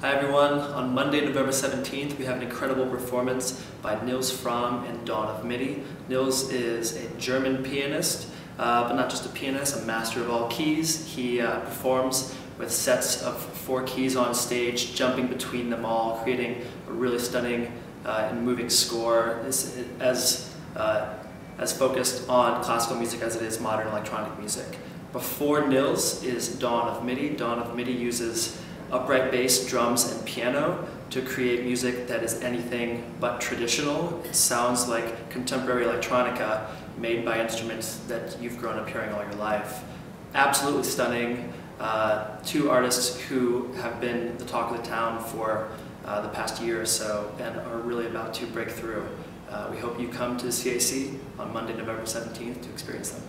Hi everyone. On Monday, November 17th, we have an incredible performance by Nils Frahm and Dawn of MIDI. Nils is a German pianist, uh, but not just a pianist, a master of all keys. He uh, performs with sets of four keys on stage, jumping between them all, creating a really stunning uh, and moving score as, as, uh, as focused on classical music as it is modern electronic music. Before Nils is Dawn of MIDI. Dawn of MIDI uses upright bass, drums, and piano to create music that is anything but traditional. It sounds like contemporary electronica made by instruments that you've grown up hearing all your life. Absolutely stunning. Uh, two artists who have been the talk of the town for uh, the past year or so and are really about to break through. Uh, we hope you come to CAC on Monday, November 17th to experience them.